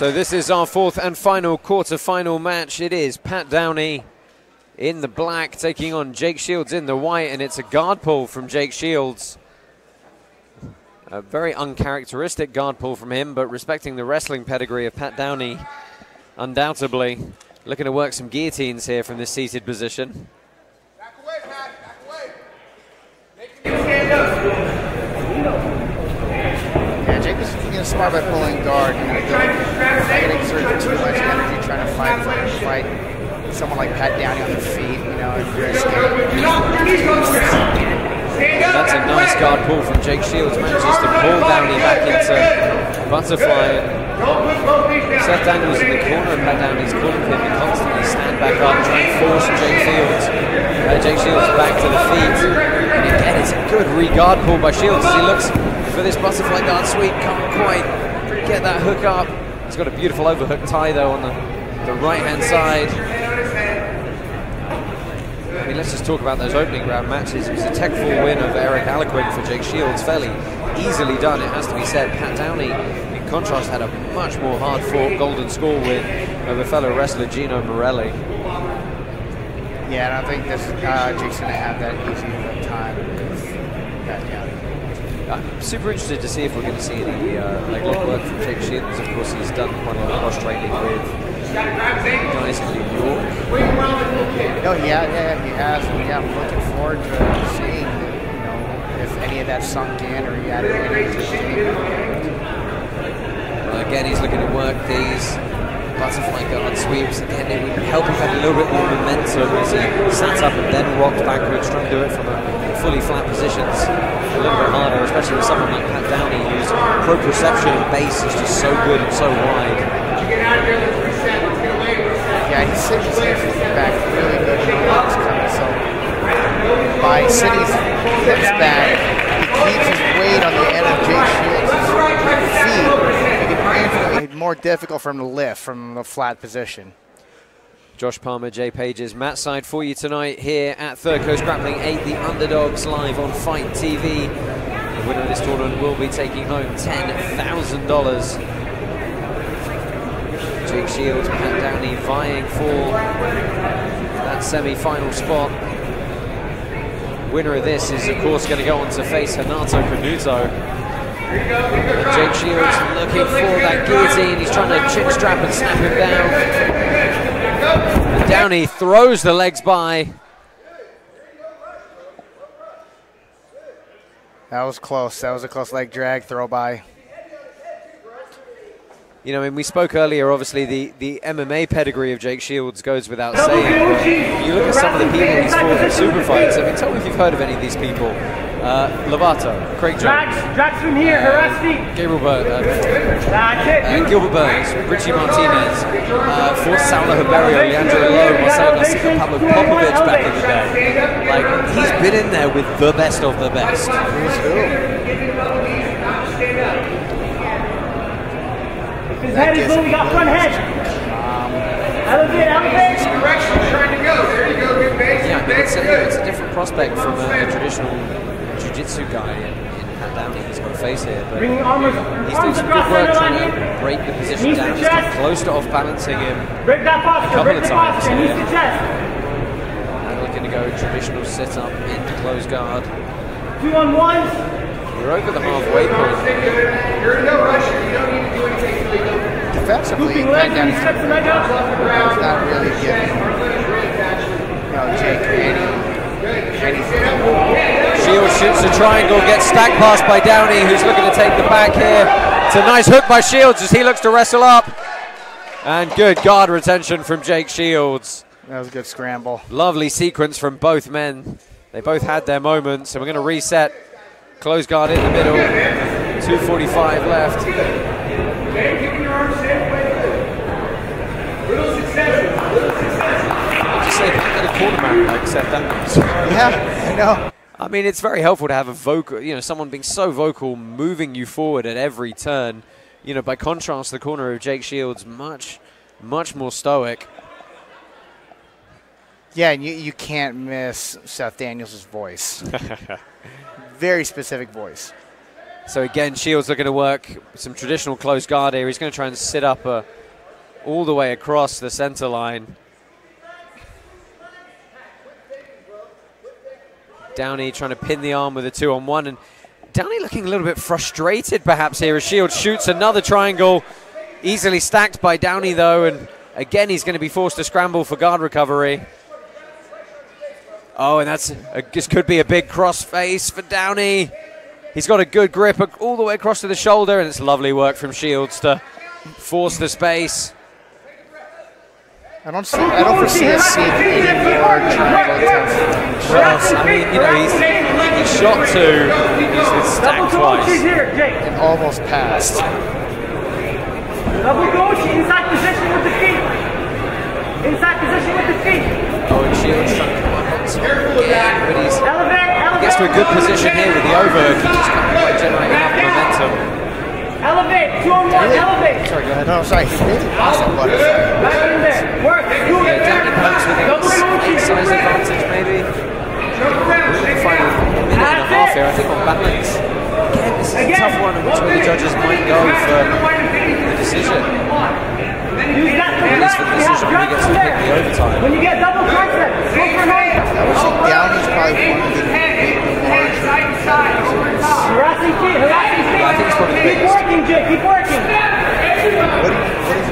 So this is our fourth and final quarter-final match. It is Pat Downey in the black taking on Jake Shields in the white, and it's a guard pull from Jake Shields. A very uncharacteristic guard pull from him, but respecting the wrestling pedigree of Pat Downey, undoubtedly. Looking to work some guillotines here from this seated position. Back away, Pat. Back away. Make him stand up. Yeah, Know, smart by pulling guard. You know, too much energy trying to fight fight someone like Pat Downey on the feet. You know, and. That's a nice guard pull from Jake Shields. Manages to pull Downey back into butterfly. Seth Daniels in the corner of Pat Downey's calling him to constantly stand back up, try and force Jake Shields. Uh, Jake Shields back to the feet. And again, it's a good re-guard pull by Shields as he looks for this butterfly guard sweep. Can't quite get that hook up. He's got a beautiful overhook tie though on the, the right-hand side. I mean, let's just talk about those opening round matches. It was a tech full win of Eric Aliquin for Jake Shields, fairly easily done, it has to be said. Pat Downey, in contrast, had a much more hard fought golden score win over fellow wrestler Gino Morelli. Yeah, and I think this uh, Jake's gonna have that easy of a time with Pat Downey. I'm super interested to see if we're going to see any uh, leg lock work from Jake Shields. Of course, he's done quite a lot of cross training with guys in New York. No, yeah, yeah, he has. And yeah, I'm looking forward to seeing, you know, if any of that sunk in or he added any to his game. Well, again, he's looking to work these butterfly guard sweeps. Again, it would help him have a little bit more momentum as he sat up and then rocked backwards, trying to do it from a fully flat positions. A little bit harder, especially with someone like Pat Downey, whose proprioception base is just so good and so wide. Yeah, he's sitting his hips back really good when the hips coming. So by sitting his hips back, he keeps his weight on the end of Jake Shields' feet, it infinitely more difficult for him to lift from the flat position. Josh Palmer, Jay Pages, Matt Side for you tonight here at Third Coast Grappling 8, the underdogs live on Fight TV. The winner of this tournament will be taking home $10,000. Jake Shields, Pat Downey vying for that semi-final spot. Winner of this is, of course, going to go on to face Renato Canuto. Jake Shields looking for that guillotine. He's trying to chin strap and snap him down. And Downey throws the legs by. That was close. That was a close leg drag throw by. You know, I mean, we spoke earlier, obviously, the, the MMA pedigree of Jake Shields goes without saying. But you look at some of the people he's fought in super fights. I mean, tell me if you've heard of any of these people. Uh, Lovato, Craig Drax, Jones, Drax from here, harass me. Gabriel Bur- uh, uh. Gilbert Burns, Richie Martinez, uh, fought Saulo Ribeiro, Leandro Lo, Marcelo Garcia, Pablo Popovitch back in the day. Like, he's been in there with the best of the best. Who's who? His head is low, we got front head. Elevate, elevate. Direction you're trying to go. There you go. Good base. Yeah, I mean, it's, a, it's a different prospect from a, a traditional jiu-jitsu guy in, in Pat Downey he's got to face here. But Bringing arms, he's doing some good work trying to break the position Knees down. He's come chest. close to off-balancing him. Break that posture, couple break of the times posture, knees here. to chest. And looking to go traditional sit-up into close guard. Two on ones. We're over the halfway point. You're in no rush. You don't need to do anything until you go. Defensively, Scooping Pat legs and he Downey's steps the leg up. not really giving you know, Jake any anything. Shields shoots a triangle, gets stack passed by Downey, who's looking to take the back here. It's a nice hook by Shields as he looks to wrestle up. And good guard retention from Jake Shields. That was a good scramble. Lovely sequence from both men. They both had their moments, and we're going to reset. Close guard in the middle. 245 left. Keeping your arms safe, way Little success. Little success. Just say, get a corner man like Seth Daniels. Yeah, I know. I mean, it's very helpful to have a vocal, you know, someone being so vocal, moving you forward at every turn. You know, by contrast, the corner of Jake Shields, much, much more stoic. Yeah, and you, you can't miss Seth Daniels' voice. Very specific voice. So again, Shields looking to work some traditional close guard here. He's going to try and sit up uh, all the way across the center line. Downey trying to pin the arm with a two on one, and Downey looking a little bit frustrated perhaps here as Shield shoots another triangle. Easily stacked by Downey though, and again he's going to be forced to scramble for guard recovery. Oh, and that's a, this could be a big cross face for Downey. He's got a good grip all the way across to the shoulder, and it's lovely work from Shields to force the space. I don't see. I don't foresee us seeing any more triangle attempts. Well, I mean, you know, he's, he shot two, he's been stacked twice. here, Jake. and almost passed. Double go, inside position with the feet. Inside position with the feet. Oh, and Shields trying to come up on top again, but he's Elevate, elevate. gets to a good position here with the over. He just can't quite generate enough momentum. Elevate, two on one, elevate. Sorry, go ahead. No, sorry. He really passed the butterfly. Back in there. Work. Do Yeah, it. Downey perhaps with Double a go, eight size advantage maybe. The final minute and a half here, I think on balance. Again, this is a tough one in which way the judges might go for the decision. Use that for At least for the that. decision when he gets to pick the overtime. When you get double contact, go for an I would say Downey's probably one of the harassing feet. I think the Keep working, Jake, keep working.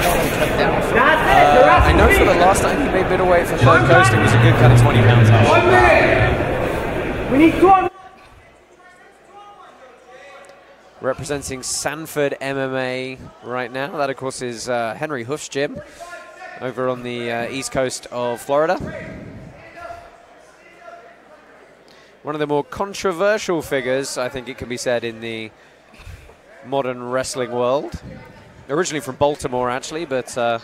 What, cut it, Uh, I know for the last time he made middleweight for Third Coast, it was a good kind of 20 pounds out. We need two on Representing Sanford MMA right now. That, of course, is uh, Henri Hooft's gym over on the uh, east coast of Florida. One of the more controversial figures, I think it can be said, in the modern wrestling world. Originally from Baltimore, actually, but uh,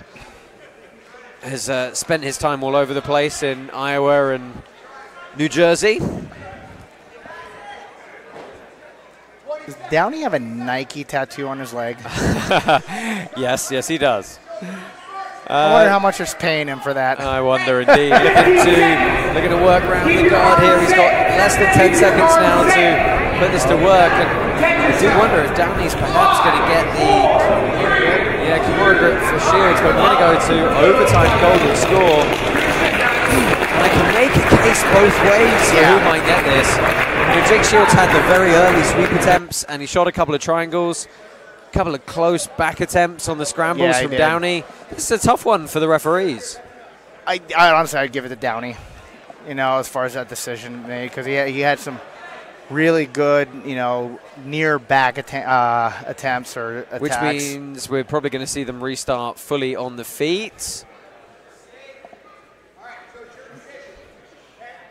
has uh, spent his time all over the place in Iowa and New Jersey. Does Downey have a Nike tattoo on his leg? Yes, yes, he does. I uh, wonder how much is paying him for that. I wonder indeed. looking to looking to work around the guard here. He's got less than 10 seconds now to put this to work. And I do wonder if Downey's perhaps going to get the yeah Kimura grip for Shields, but we're going to go to overtime golden score. And I can make a case both ways for who might get this. You know, Jake Shields had the very early sweep attempts, and he shot a couple of triangles. A couple of close back attempts on the scrambles Yeah, from did. Downey. This is a tough one for the referees. I, I honestly, I'd give it to Downey. You know, as far as that decision made, because he had, he had some really good, you know, near back atta- uh, attempts or attacks. Which means we're probably going to see them restart fully on the feet.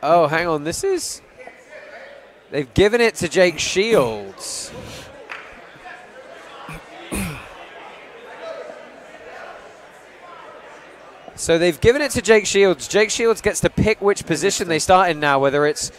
Oh, hang on. This is. They've given it to Jake Shields. So they've given it to Jake Shields. Jake Shields gets to pick which position they start in now, whether it's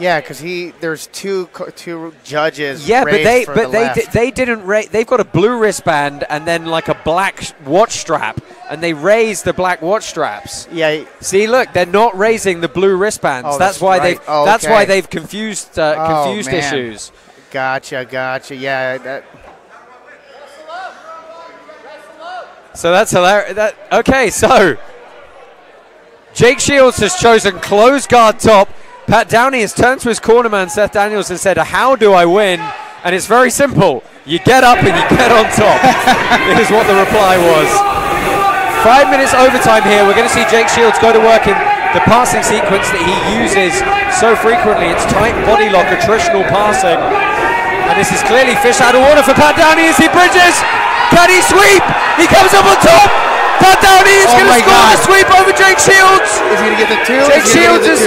yeah, because he there's two two judges. Yeah, but they but the they di- they didn't ra- they've got a blue wristband and then like a black watch strap and they raise the black watch straps. yeah, See, look, they're not raising the blue wristbands. Oh, that's, that's why right. they've Oh, that's okay. why they've confused uh, Oh, confused man. issues. gotcha, gotcha. Yeah, that, So that's hilarious. That okay, so Jake Shields has chosen close guard top. Pat Downey has turned to his cornerman Seth Daniels and said, "How do I win?" And it's very simple. You get up and you get on top. this is what the reply was. Five minutes overtime here. We're going to see Jake Shields go to work in the passing sequence that he uses so frequently. It's tight body lock, attritional passing. And this is clearly fish out of water for Pat Downey as he bridges. He sweep? He comes up on top. Pat Downey is Oh going to score God. the sweep over Jake Shields. is he gonna get the two? Jake Is Shields is.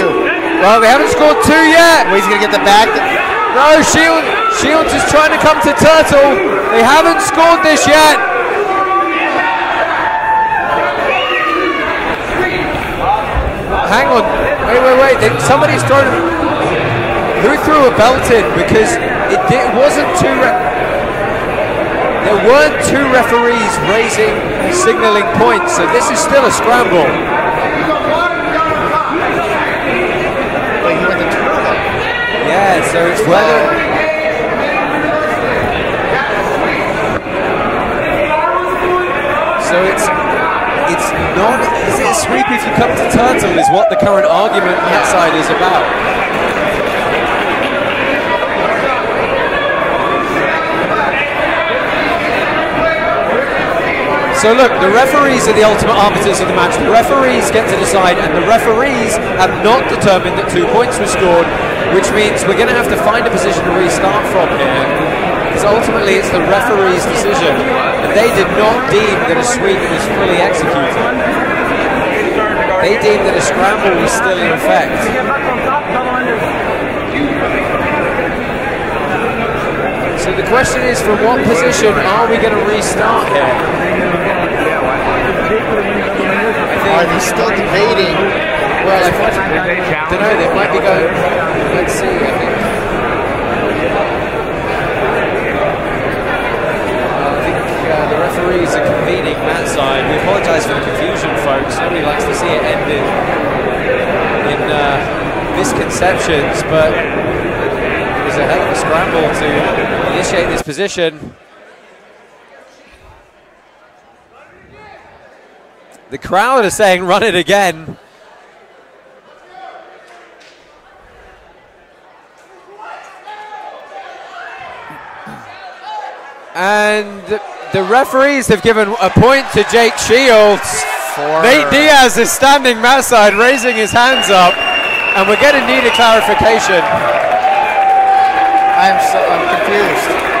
Well, they haven't scored two yet. Well, he's gonna get the back. No, Shield, Shields is trying to come to Turtle. They haven't scored this yet. Hang on. Wait, wait, wait. They, somebody's thrown. Who threw a belt in? Because it, it wasn't two. Re- there weren't two referees raising, signaling points, so this is still a scramble. Yeah, so it's whether. So it's it's not. Is it a sweep if you come to turtle? Is what the current argument on that side is about. So look, the referees are the ultimate arbiters of the match. The referees get to decide, and the referees have not determined that two points were scored, which means we're going to have to find a position to restart from here. Because ultimately it's the referee's decision, and they did not deem that a sweep was fully executed. They deemed that a scramble was still in effect. So the question is, from what position are we going to restart here? Are they still debating? Well, I don't know. They might be going. Let's see. I think. Uh, the referees are convening that side. We apologise for the confusion, folks. Nobody likes to see it end in, in uh, misconceptions, but it was a hell of a scramble to initiate this position. The crowd are saying, run it again. And the referees have given a point to Jake Shields. For Nate Diaz is standing mat side, raising his hands up, and we're going to need a clarification. I'm so I'm confused.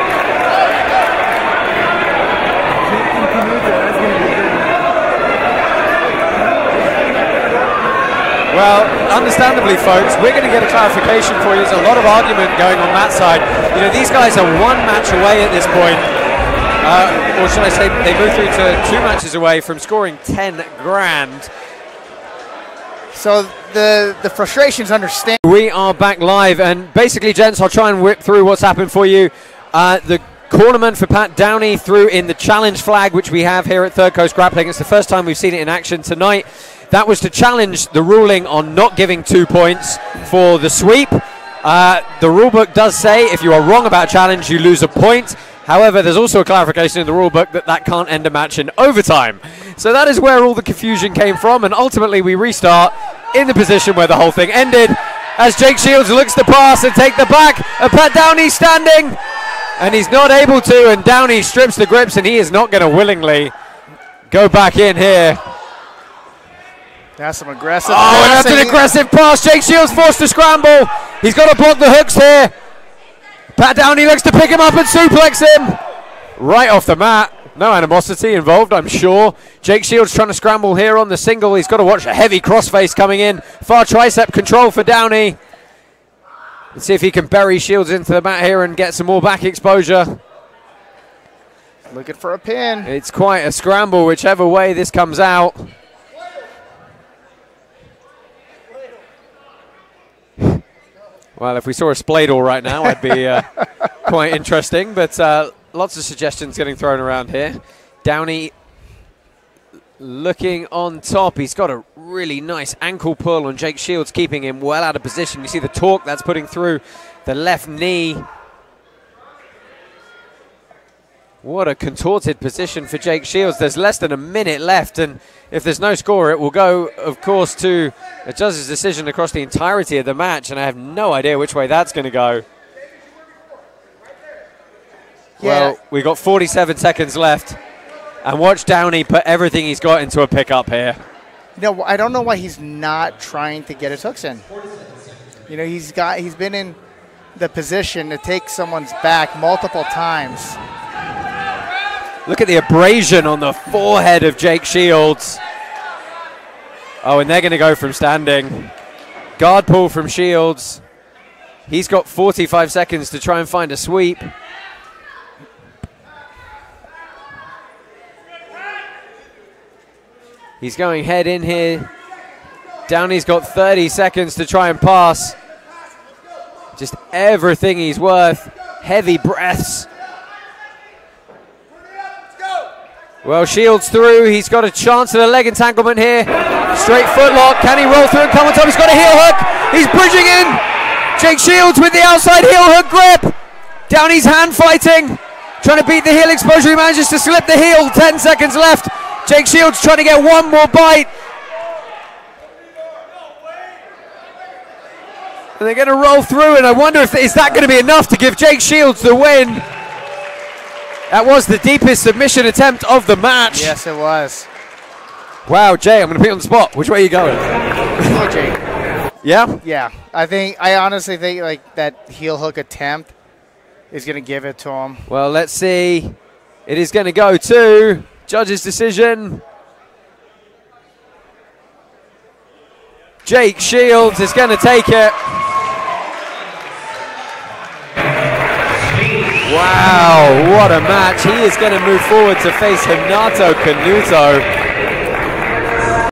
Well, understandably, folks, we're going to get a clarification for you. There's a lot of argument going on that side. You know, these guys are one match away at this point. Uh, or should I say, they move through to two matches away from scoring 10 grand. So the the frustrations understand. We are back live, and basically, gents, I'll try and whip through what's happened for you. Uh, the cornerman for Pat Downey threw in the challenge flag, which we have here at Third Coast Grappling. It's the first time we've seen it in action tonight. That was to challenge the ruling on not giving two points for the sweep. Uh, the rulebook does say if you are wrong about challenge, you lose a point. However, there's also a clarification in the rulebook that that can't end a match in overtime. So that is where all the confusion came from, and ultimately we restart in the position where the whole thing ended. As Jake Shields looks to pass and take the back, and Pat Downey standing, and he's not able to, and Downey strips the grips, and he is not going to willingly go back in here. That's some aggressive. Oh, and that's an aggressive pass. Jake Shields forced to scramble. He's got to block the hooks here. Pat Downey looks to pick him up and suplex him. Right off the mat. No animosity involved, I'm sure. Jake Shields trying to scramble here on the single. He's got to watch a heavy crossface coming in. Far tricep control for Downey. Let's see if he can bury Shields into the mat here and get some more back exposure. Looking for a pin. It's quite a scramble, whichever way this comes out. Well, if we saw a spladle right now, it'd be uh, quite interesting. But uh, lots of suggestions getting thrown around here. Downey looking on top. He's got a really nice ankle pull on Jake Shields, keeping him well out of position. You see the torque that's putting through the left knee. What a contorted position for Jake Shields. There's less than a minute left, and if there's no score, it will go, of course, to a judge's decision across the entirety of the match, and I have no idea which way that's going to go. Yeah. Well, we've got 47 seconds left, and watch Downey put everything he's got into a pickup here. You know, I don't know why he's not trying to get his hooks in. You know, he's got he's been in the position to take someone's back multiple times. Look at the abrasion on the forehead of Jake Shields. Oh, and they're going to go from standing. Guard pull from Shields. He's got 45 seconds to try and find a sweep. He's going head in here. Downey's got 30 seconds to try and pass. Just everything he's worth. Heavy breaths. Well, Shields through. He's got a chance at a leg entanglement here. Straight footlock. Can he roll through and come on top? He's got a heel hook. He's bridging in. Jake Shields with the outside heel hook grip. Downey's hand fighting. Trying to beat the heel exposure. He manages to slip the heel. 10 seconds left. Jake Shields trying to get one more bite. And they're going to roll through, and I wonder if is that going to be enough to give Jake Shields the win. That was the deepest submission attempt of the match. Yes, it was. Wow, Jay, I'm going to put you on the spot. Which way are you going? Oh, Jake. Yeah? Yeah, I think I honestly think like that heel hook attempt is gonna give it to him. Well, let's see. It is going to go to judge's decision. Jake Shields is going to take it. Wow, what a match. He is going to move forward to face Renato Canuto.